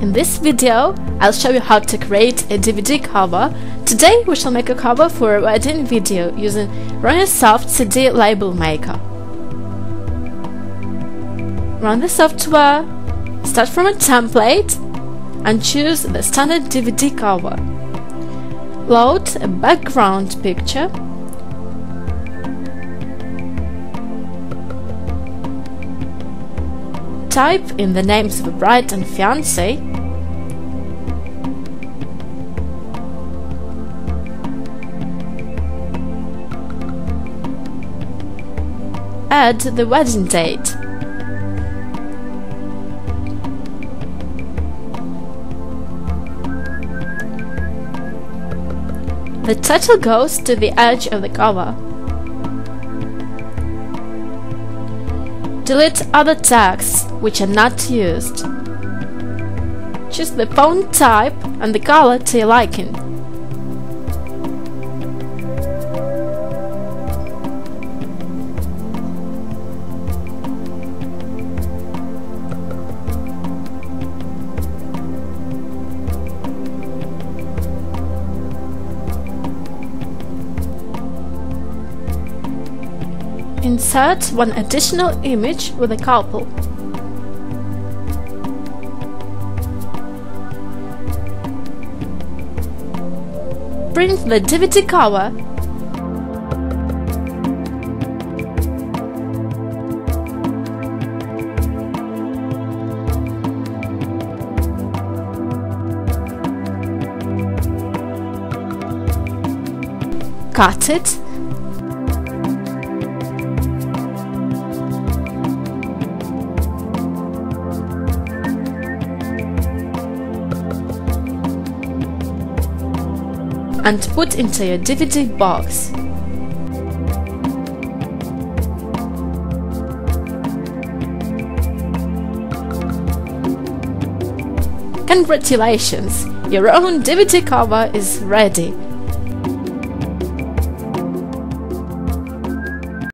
In this video, I'll show you how to create a DVD cover. Today we shall make a cover for a wedding video using RonyaSoft CD Label Maker. Run the software, start from a template and choose the standard DVD cover. Load a background picture type in the names of the bride and fiancé add the wedding date The title goes to the edge of the cover. Delete other tags which are not used. Choose the font type and the color to your liking. Insert one additional image with a couple. Print the DVD cover cut it and put into your DVD box. Congratulations! Your own DVD cover is ready!